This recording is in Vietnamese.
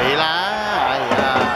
bị lá ai à.